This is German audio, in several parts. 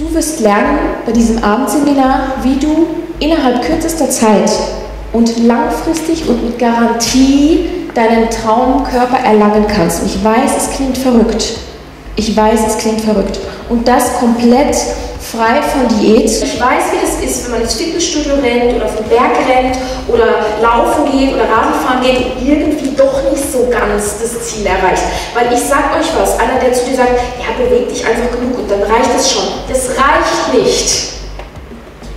Du wirst lernen bei diesem Abendseminar, wie du innerhalb kürzester Zeit und langfristig und mit Garantie deinen Traumkörper erlangen kannst. Und ich weiß, es klingt verrückt. Ich weiß, es klingt verrückt. Und das komplett frei von Diät. Ich weiß, wie das ist, wenn man ins Fitnessstudio rennt oder auf den Berg rennt oder laufen geht oder Radfahren geht und irgendwie doch nicht so ganz das Ziel erreicht. Weil ich sag euch was, einer, der zu dir sagt, ja, beweg dich einfach genug und dann reicht es schon. Das reicht nicht.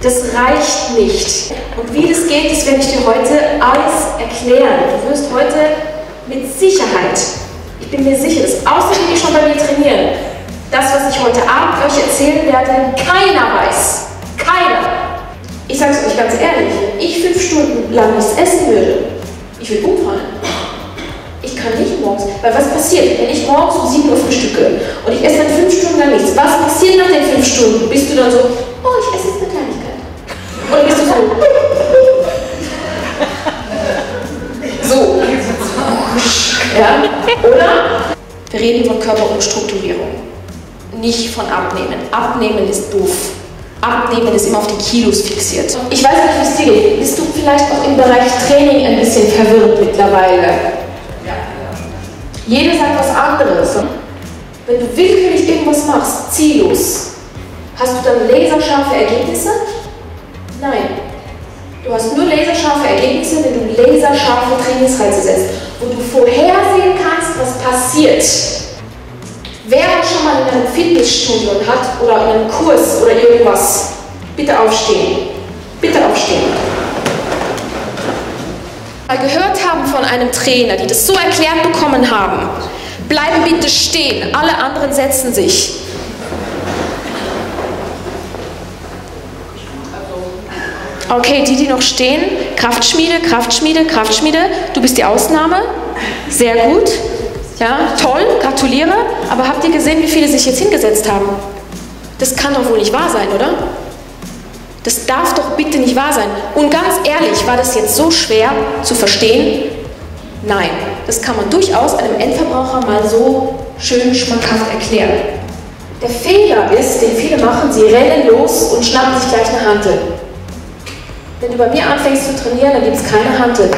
Das reicht nicht. Und wie das geht, das werde ich dir heute alles erklären. Du wirst heute mit Sicherheit, ich bin mir sicher, dass außerdem die schon bei mir trainieren, das, was ich heute Abend euch erzählen werde, keiner weiß. Keiner. Ich sage es euch ganz ehrlich, ich fünf Stunden lang nichts essen würde, ich würde umfallen. Ich kann nicht morgens, weil was passiert, wenn ich morgens um 7 Uhr frühstücke und ich esse dann fünf Stunden lang nichts, was passiert nach den fünf Stunden? Bist du dann so, oh, ich esse jetzt eine Kleinigkeit. Oder bist du so, so, ja, oder? Wir reden von Körperumstrukturierung nicht von Abnehmen. Abnehmen ist doof. Abnehmen ist immer auf die Kilos fixiert. Ich weiß nicht, wie es dir geht. Bist du vielleicht auch im Bereich Training ein bisschen verwirrt mittlerweile? Ja. Jeder sagt was anderes. Wenn du willkürlich irgendwas machst, ziellos, hast du dann laserscharfe Ergebnisse? Nein. Du hast nur laserscharfe Ergebnisse, wenn du laserscharfe Trainingsreize setzt, wo du vorhersehen kannst, was passiert. Wer schon mal in einem Fitnessstudio hat oder in einem Kurs oder irgendwas, bitte aufstehen. Bitte aufstehen. Mal gehört haben von einem Trainer, die das so erklärt bekommen haben, bleiben bitte stehen, alle anderen setzen sich. Okay, die, die noch stehen, Kraftschmiede, Kraftschmiede, Kraftschmiede, du bist die Ausnahme. Sehr gut. Ja, toll, gratuliere. Aber habt ihr gesehen, wie viele sich jetzt hingesetzt haben? Das kann doch wohl nicht wahr sein, oder? Das darf doch bitte nicht wahr sein. Und ganz ehrlich, war das jetzt so schwer zu verstehen? Nein, das kann man durchaus einem Endverbraucher mal so schön schmackhaft erklären. Der Fehler ist, den viele machen, sie rennen los und schnappen sich gleich eine Hantel. Wenn du bei mir anfängst zu trainieren, dann gibt es keine Hantel.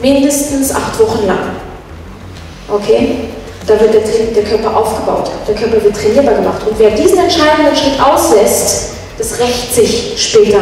Mindestens acht Wochen lang. Okay? Da wird der, Körper aufgebaut, der Körper wird trainierbar gemacht. Und wer diesen entscheidenden Schritt auslässt, das rächt sich später.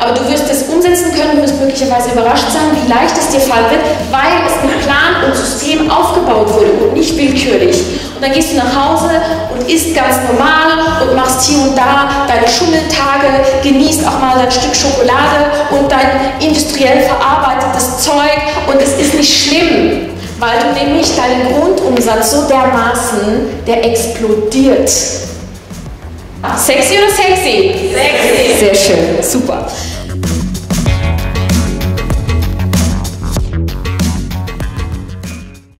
Aber du wirst es umsetzen können, du wirst möglicherweise überrascht sein, wie leicht es dir fallen wird, weil es mit Plan und System aufgebaut wurde und nicht willkürlich. Und dann gehst du nach Hause und isst ganz normal und machst hier und da deine Schummeltage, genießt auch mal dein Stück Schokolade und dein industriell verarbeitetes Zeug und es ist nicht schlimm weil du nämlich deinen Grundumsatz so dermaßen, der explodiert. Sexy oder sexy? Sexy. Sehr schön, super.